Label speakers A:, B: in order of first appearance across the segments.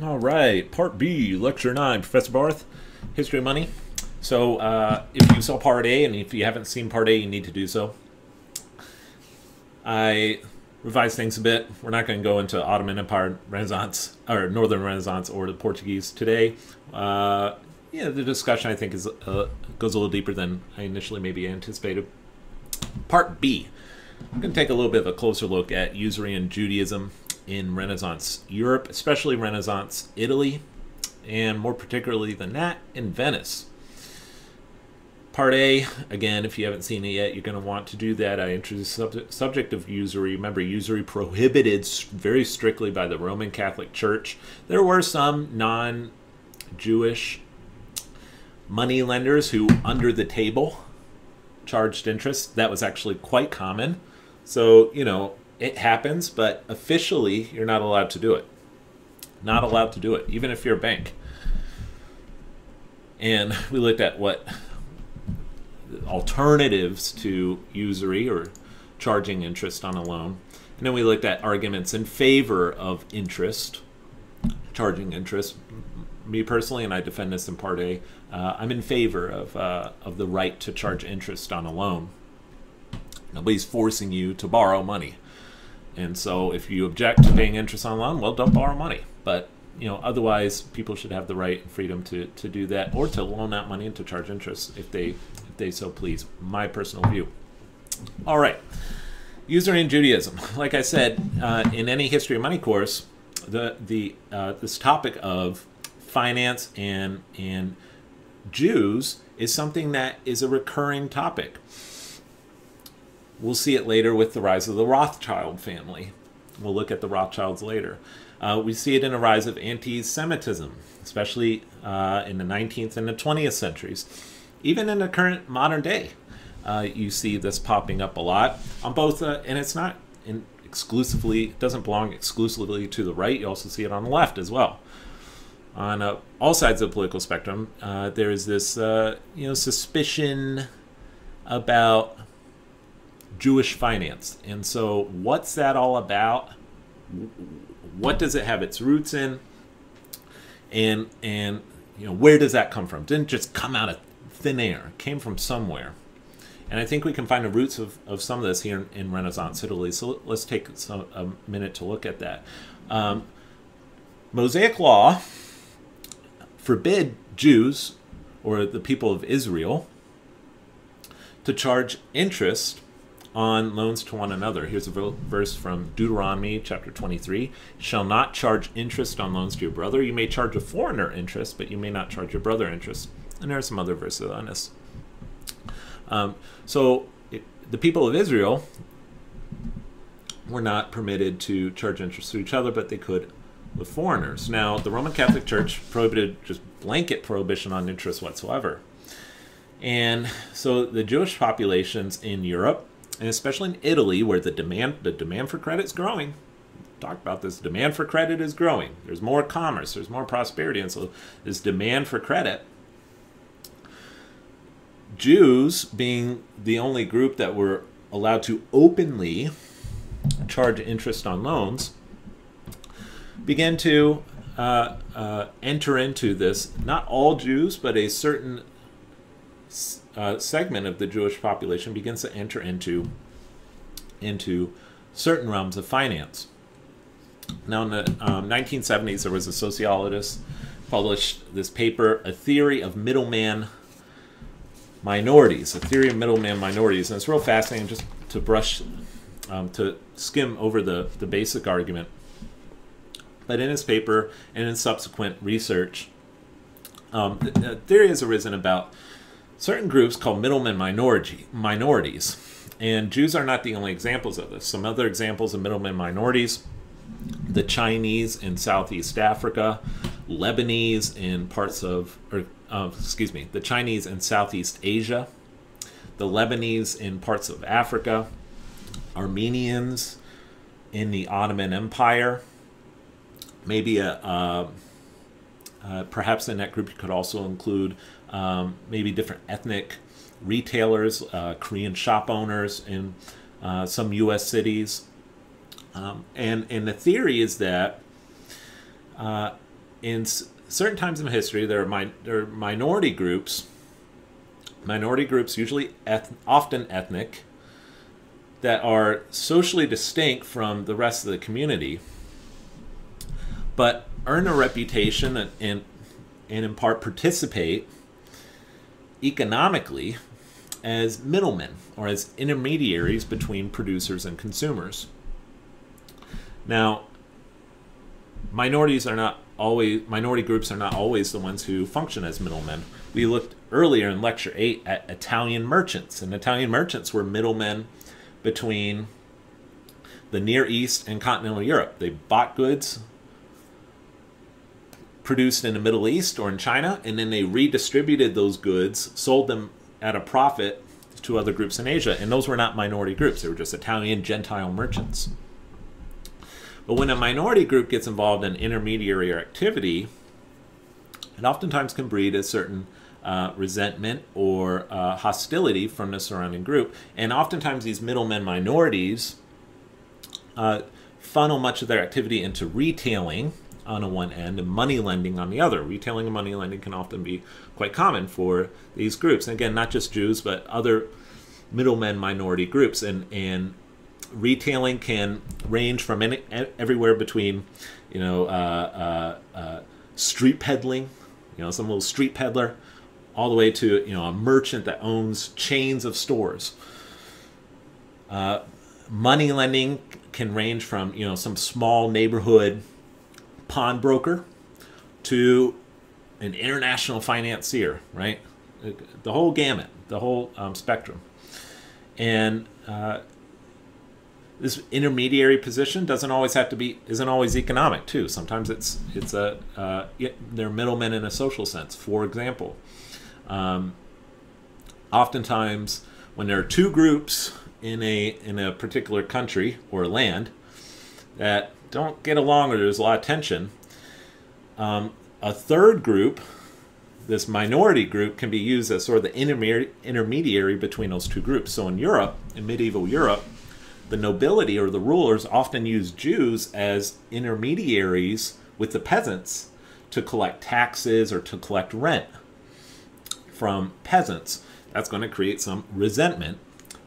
A: All right, Part B, Lecture 9, Professor Barth, History of Money. So, uh, if you saw Part A, and if you haven't seen Part A, you need to do so. I revised things a bit. We're not going to go into Ottoman Empire, Renaissance, or Northern Renaissance, or the Portuguese today. Uh, yeah, the discussion I think is uh, goes a little deeper than I initially maybe anticipated. Part B, I'm going to take a little bit of a closer look at usury and Judaism in Renaissance Europe, especially Renaissance Italy, and more particularly than that, in Venice. Part A, again, if you haven't seen it yet, you're going to want to do that. I introduced the subject, of usury. Remember, usury prohibited very strictly by the Roman Catholic Church. There were some non Jewish money lenders who, under the table, charged interest. That was actually quite common. So, you know, it happens, but officially you're not allowed to do it. Not allowed to do it, even if you're a bank. And we looked at what alternatives to usury or charging interest on a loan. And then we looked at arguments in favor of interest, charging interest. Me personally, and I defend this in Part A, uh, I'm in favor of, uh, of the right to charge interest on a loan. Nobody's forcing you to borrow money. And so if you object to paying interest on a loan, well, don't borrow money. But you know, otherwise, people should have the right and freedom to, to do that, or to loan out money and to charge interest if they if they so please. My personal view. All right, usury in Judaism. Like I said, uh, in any history of money course, the the uh, this topic of finance and and Jews is something that is a recurring topic. We'll see it later with the rise of the Rothschild family. We'll look at the Rothschilds later. Uh, we see it in a rise of anti Semitism, especially uh, in the 19th and the 20th centuries. Even in the current modern day, uh, you see this popping up a lot on both, uh, and it's not in exclusively, it doesn't belong exclusively to the right. You also see it on the left as well. On uh, all sides of the political spectrum, uh, there is this, you know, suspicion about Jewish finance. And so, what's that all about? What does it have its roots in? And and you know, where does that come from? It didn't just come out of thin air. It came from somewhere. And I think we can find the roots of, of some of this here in, in Renaissance Italy. So let's take some, a minute to look at that. Um, Mosaic law forbid Jews or the people of Israel to charge interest on loans to one another. Here's a verse from Deuteronomy chapter 23. Shall not charge interest on loans to your brother. You may charge a foreigner interest, but you may not charge your brother interest. And there are some other verses on this. Um, so it, the people of Israel were not permitted to charge interest to each other, but they could with foreigners. Now, the Roman Catholic Church prohibited just blanket prohibition on interest whatsoever. And so the Jewish populations in Europe and especially in Italy, where the demand the demand for credit is growing. Talk about this. Demand for credit is growing. There's more commerce. There's more prosperity, and so this demand for credit. Jews, being the only group that were allowed to openly charge interest on loans, began to uh, uh, enter into this. Not all Jews, but a certain uh, segment of the Jewish population begins to enter into into certain realms of finance. Now, in the um, 1970s, there was a sociologist published this paper, "A Theory of Middleman Minorities." A theory of middleman minorities, and it's real fascinating just to brush, um, to skim over the the basic argument. But in his paper and in subsequent research, um, the, the theory has arisen about certain groups called middlemen minority, minorities. And Jews are not the only examples of this. Some other examples of middlemen minorities the Chinese in Southeast Africa, Lebanese in parts of, or uh, excuse me, the Chinese in Southeast Asia, the Lebanese in parts of Africa, Armenians in the Ottoman Empire, maybe a, uh, perhaps in that group you could also include um, maybe different ethnic retailers, uh, Korean shop owners in uh, some U.S. cities. Um, and, and the theory is that uh, in s- certain times in history, there are, mi- there are minority groups, minority groups, usually eth- often ethnic, that are socially distinct from the rest of the community, but earn a reputation and, and, and in part participate economically as middlemen or as intermediaries between producers and consumers. Now, minorities are not always minority groups are not always the ones who function as middlemen. We looked earlier in lecture 8 at Italian merchants, and Italian merchants were middlemen between the Near East and continental Europe. They bought goods produced in the Middle East or in China, and then they redistributed those goods, sold them at a profit to other groups in Asia. And those were not minority groups, they were just Italian Gentile merchants. But when a minority group gets involved in intermediary activity, it oftentimes can breed a certain uh, resentment or uh, hostility from the surrounding group. And oftentimes, these middlemen minorities uh, funnel much of their activity into retailing on the one end and money lending on the other. Retailing and money lending can often be quite common for these groups. And again, not just Jews, but other middlemen minority groups. And, and retailing can range from any, everywhere between, you know, uh, uh, uh, street peddling, you know, some little street peddler, all the way to you know a merchant that owns chains of stores. Uh, money lending can range from you know some small neighborhood pawnbroker to an international financier, right? The whole gamut, the whole um, spectrum, and uh, this intermediary position doesn't always have to be isn't always economic too. Sometimes it's it's a uh, they're middlemen in a social sense. For example, um, oftentimes when there are two groups in a in a particular country or land that don't get along or there's a lot of tension, um, a third group, this minority group, can be used as sort of the intermediary intermediary between those two groups. So in Europe, in medieval Europe the nobility or the rulers often used Jews as intermediaries with the peasants to collect taxes or to collect rent from peasants. That's going to create some resentment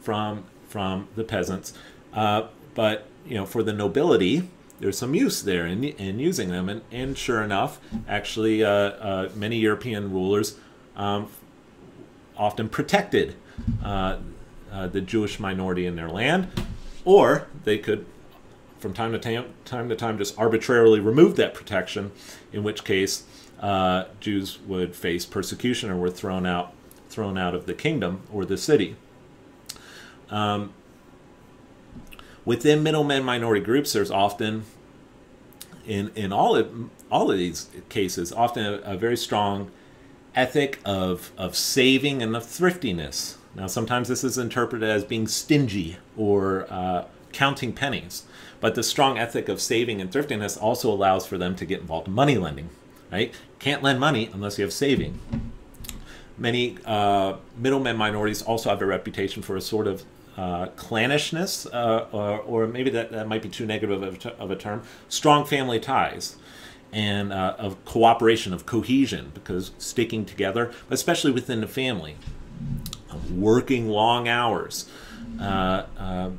A: from from the peasants. Uh, but you know, for the nobility, there's some use there in, in using them, and, and sure enough, actually, uh, uh, many European rulers um, often protected uh, uh, the Jewish minority in their land or they could, from time to time, time to time, just arbitrarily remove that protection, in which case uh, Jews would face persecution or were thrown out, thrown out of the kingdom or the city. Um, within middlemen minority groups, there's often, in in all of all of these cases, often a, a very strong ethic of of saving and of thriftiness. Now, sometimes this is interpreted as being stingy or uh, counting pennies, but the strong ethic of saving and thriftiness also allows for them to get involved in money lending. Right? Can't lend money unless you have saving. Many uh, middlemen minorities also have a reputation for a sort of uh, clannishness, uh, or, or, maybe that, that might be too negative of a, of a term, strong family ties and uh, of cooperation, of cohesion, because sticking together, especially within the family working long hours. Uh, uh,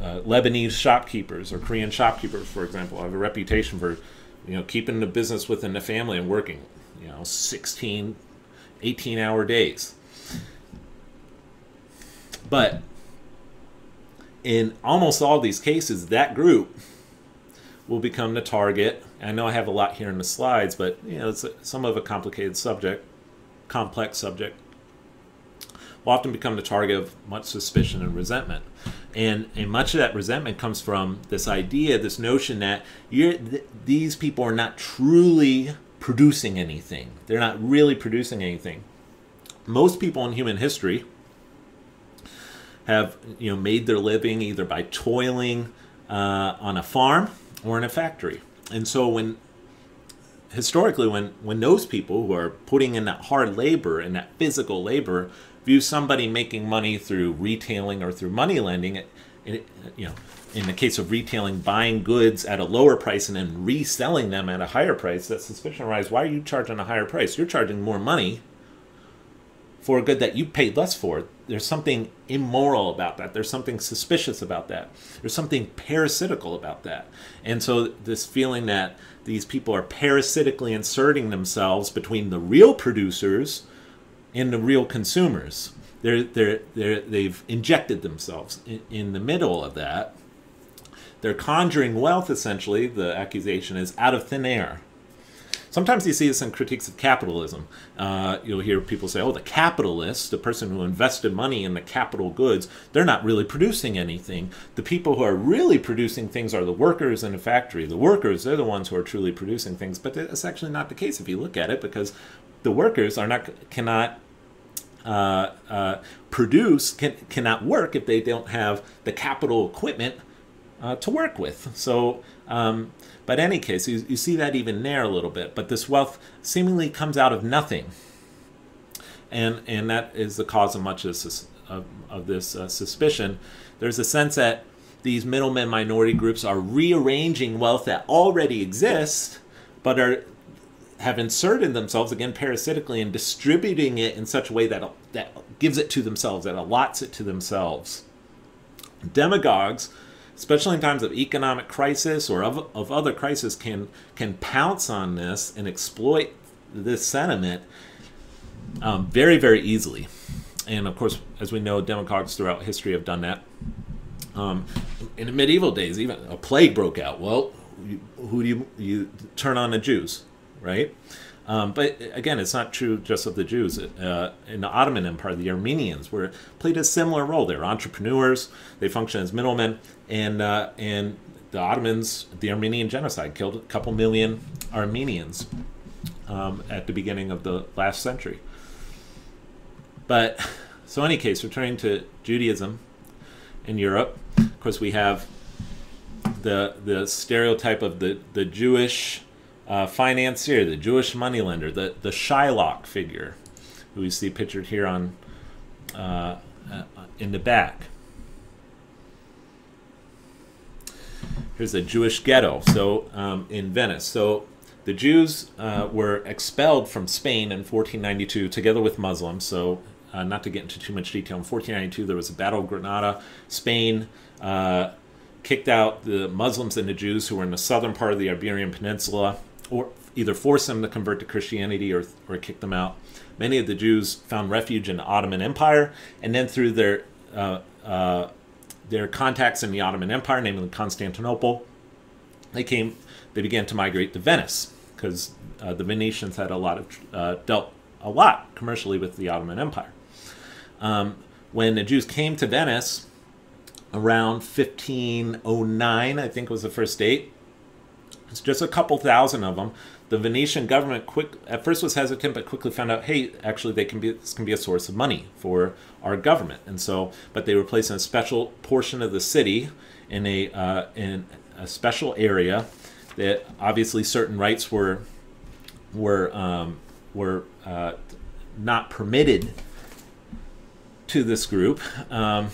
A: uh, Lebanese shopkeepers or Korean shopkeepers, for example, have a reputation for, you know, keeping the business within the family and working, you know, 16, 18 hour days. But in almost all these cases, that group will become the target. I know I have a lot here in the slides, but you know, it's some of a complicated subject, complex subject will often become the target of much suspicion and resentment. And, and much of that resentment comes from this idea, this notion that th- these people are not truly producing anything. They're not really producing anything. Most people in human history have you know made their living either by toiling uh, on a farm or in a factory. And so when historically when when those people who are putting in that hard labor and that physical labor view somebody making money through retailing or through money lending in, you know, in the case of retailing, buying goods at a lower price and then reselling them at a higher price, that suspicion arises. Why are you charging a higher price? You're charging more money for a good that you paid less for. There's something immoral about that. There's something suspicious about that. There's something parasitical about that. And so this feeling that these people are parasitically inserting themselves between the real producers and the real consumers. They're, they're, they're, they've injected themselves in, in the middle of that. They're conjuring wealth, essentially, the accusation is, out of thin air. Sometimes you see this in critiques of capitalism. Uh, you'll hear people say, oh, the capitalist, the person who invested money in the capital goods, they're not really producing anything. The people who are really producing things are the workers in a factory. The workers, they're the ones who are truly producing things. But that's actually not the case if you look at it, because the workers are not cannot uh, uh, produce can, cannot work if they don't have the capital equipment uh, to work with. So um, but any case, you, you see that even there a little bit. But this wealth seemingly comes out of nothing. And, and that is the cause of much of this, of, of this uh, suspicion. There's a sense that these middlemen minority groups are rearranging wealth that already exists, but are have inserted themselves again parasitically and distributing it in such a way that that gives it to themselves, that allots it to themselves. Demagogues especially in times of economic crisis or of, of other crisis, can can pounce on this and exploit this sentiment um, very very easily. And of course, as we know, demagogues throughout history have done that. Um, in the medieval days, even a plague broke out. Well, who do you you turn on the Jews, right? Um, but again, it's not true just of the Jews. Uh, in the Ottoman Empire, the Armenians were played a similar role. They were entrepreneurs. They functioned as middlemen, and uh, and the Ottomans, the Armenian genocide, killed a couple million Armenians um, at the beginning of the last century. But so, in any case, returning to Judaism in Europe, of course, we have the the stereotype of the the Jewish uh, financier, the Jewish moneylender, the, the Shylock figure, who we see pictured here on uh, uh, in the back. Here's a Jewish ghetto. So um, in Venice. So the Jews uh, were expelled from Spain in 1492 together with Muslims. So uh, not to get into too much detail, in 1492 there was a battle of Granada. Spain uh, kicked out the Muslims and the Jews who were in the southern part of the Iberian Peninsula or either force them to convert to Christianity or, or kick them out. Many of the Jews found refuge in the Ottoman Empire, and then through their uh, uh, their contacts in the Ottoman Empire, namely Constantinople, they came. They began to migrate to Venice because uh, the Venetians had a lot of uh, dealt a lot commercially with the Ottoman Empire. Um, when the Jews came to Venice around 1509, I think was the first date, just a couple thousand of them. The Venetian government quick at first was hesitant, but quickly found out, hey, actually, they can be this can be a source of money for our government, and so, but they were placed in a special portion of the city in a uh, in a special area that obviously certain rights were were um, were uh, not permitted to this group. Um,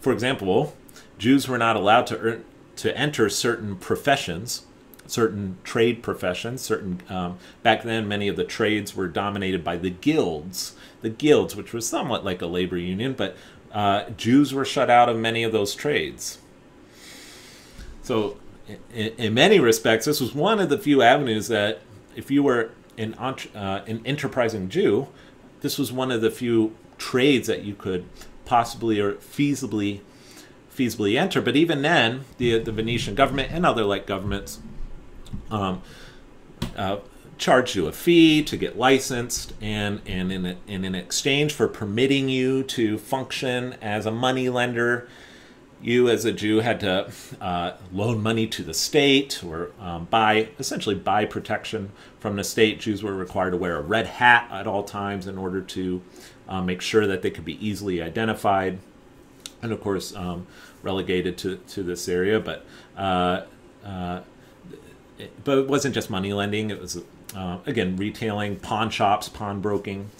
A: for example, Jews were not allowed to earn, to enter certain professions certain trade professions. Certain um, back then, many of the trades were dominated by the guilds. The guilds, which was somewhat like a labor union, but uh, Jews were shut out of many of those trades. So, in, in, many respects, this was one of the few avenues that, if you were an, uh, an enterprising Jew, this was one of the few trades that you could possibly or feasibly feasibly enter. But even then, the the Venetian government and other like governments um, uh, charge you a fee to get licensed, and, and, in, and in exchange for permitting you to function as a money lender, you as a Jew had to uh, loan money to the state or um, buy, essentially buy protection from the state. Jews were required to wear a red hat at all times in order to uh, make sure that they could be easily identified. And of course, um, relegated to, to this area, but uh, but it wasn't just money lending. It was uh, again, retailing, pawn shops, pawnbroking,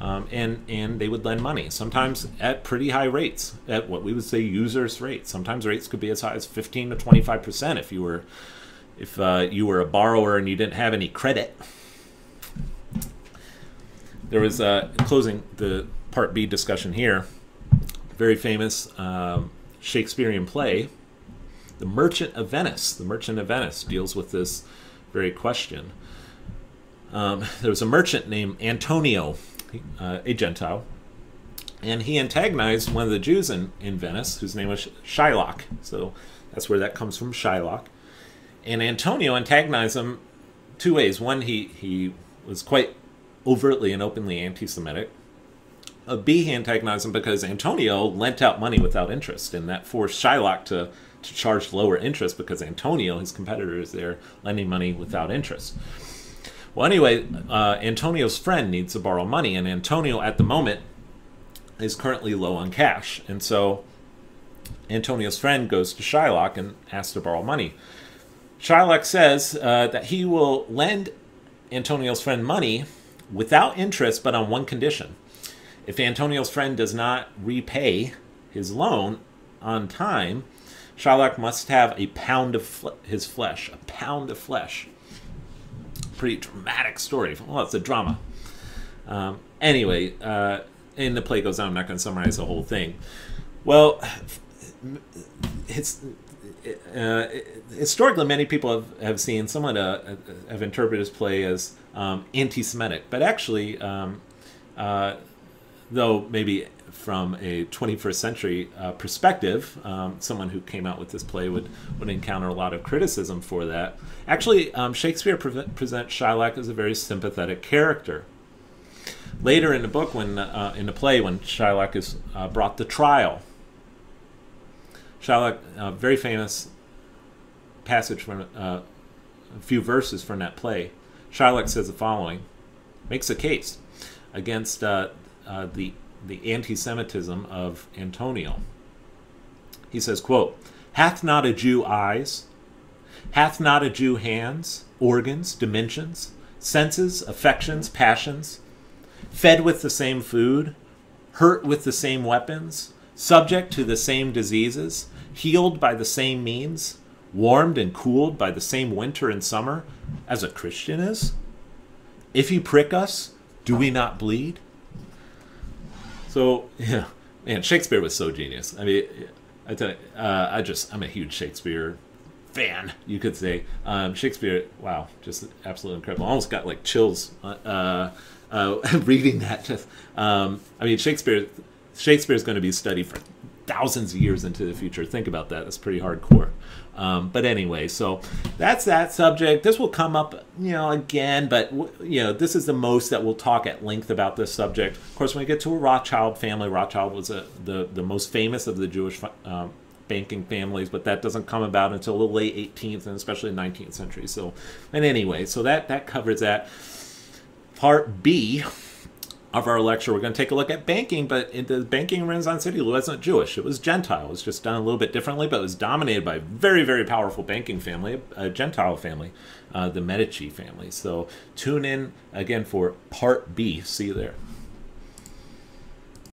A: um, and and they would lend money sometimes at pretty high rates, at what we would say users rates. Sometimes rates could be as high as 15 to 25 percent if you were if uh, you were a borrower and you didn't have any credit. There was uh, closing the part B discussion here. Very famous um, Shakespearean play, The Merchant of Venice. The Merchant of Venice deals with this very question. Um, there was a merchant named Antonio, uh, a Gentile, and he antagonized one of the Jews in, in Venice, whose name was Shylock. So that's where that comes from, Shylock. And Antonio antagonized him two ways. One, he, he was quite overtly and openly anti Semitic. Uh, B, he antagonized him because Antonio lent out money without interest, and that forced Shylock to, charge lower interest because Antonio, his competitor, is there lending money without interest. Well, anyway, uh, Antonio's friend needs to borrow money, and Antonio at the moment is currently low on cash. And so Antonio's friend goes to Shylock and asks to borrow money. Shylock says uh, that he will lend Antonio's friend money without interest, but on one condition. If Antonio's friend does not repay his loan on time, Shylock must have a pound of his flesh, a pound of flesh. Pretty dramatic story. Well, it's a drama. Um, anyway, uh, and the play goes on. I'm not going to summarize the whole thing. Well, it's uh, historically, many people have, have seen someone uh, have interpreted his play as um, anti-Semitic, but actually, um, uh, though maybe from a 21st century uh, perspective, um, someone who came out with this play would, would encounter a lot of criticism for that. Actually, um, Shakespeare pre- presents Shylock as a very sympathetic character. Later in the book, when uh, in the play, when Shylock is uh, brought to trial, Shylock, uh, very famous passage from uh, a few verses from that play. Shylock says the following: makes a case against uh, uh, the the anti-Semitism of Antonio. He says, "quote Hath not a Jew eyes? Hath not a Jew hands, organs, dimensions, senses, affections, passions? Fed with the same food, hurt with the same weapons, subject to the same diseases, healed by the same means, warmed and cooled by the same winter and summer as a Christian is? If you prick us, do we not bleed? So, yeah, man, Shakespeare was so genius. I mean, I tell you, uh, I just, I'm a huge Shakespeare fan, you could say. Um, Shakespeare, wow, just absolutely incredible. I almost got like chills uh, uh, reading that. Just, um, I mean, Shakespeare Shakespeare is going to be studied for thousands of years into the future. Think about that. That's pretty hardcore. Um, but anyway, so that's that subject. This will come up, you know, again, but you know, this is the most that we'll talk at length about this subject. Of course, when we get to a Rothschild family, Rothschild was a, the the most famous of the Jewish um, banking families, but that doesn't come about until the late 18th and especially 19th century. So, and anyway, so that that covers that. Part B of our lecture, we're going to take a look at banking, but in the banking in Renaissance City wasn't Jewish. It was Gentile. It was just done a little bit differently, but it was dominated by a very, very powerful banking family, a Gentile family, uh, the Medici family. So tune in again for part B. See you there.